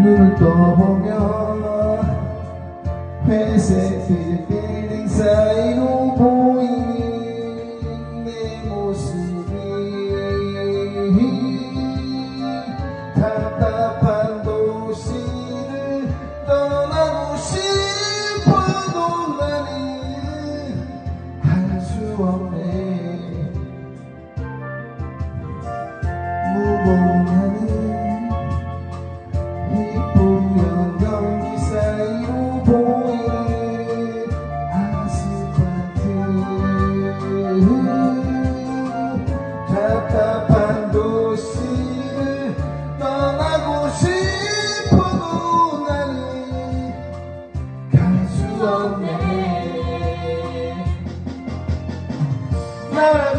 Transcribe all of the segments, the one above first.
눈을 떠보면 회색 빌딩 사이로 보이는 내 모습이 답답한 도시를 떠나고 싶어도 나는 할 수 없네. 무거운 날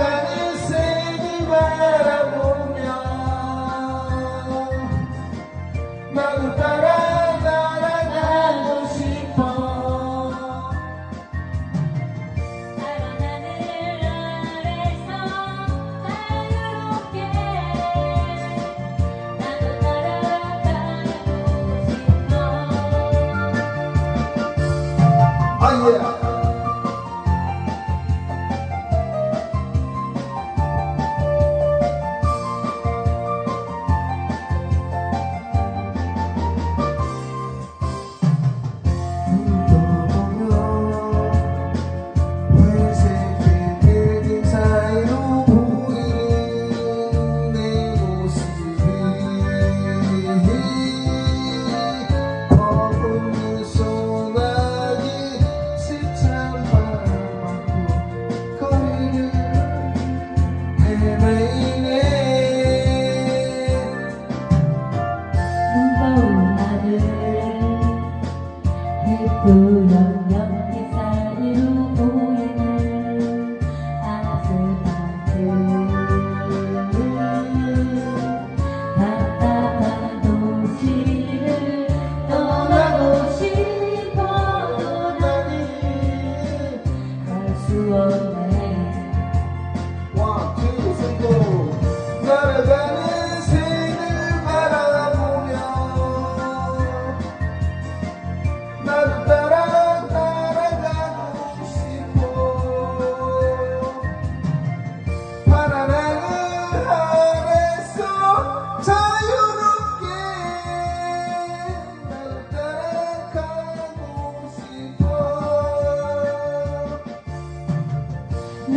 nhầm nhầm như xa như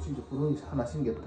또 진짜 부러운 하나 생겼다.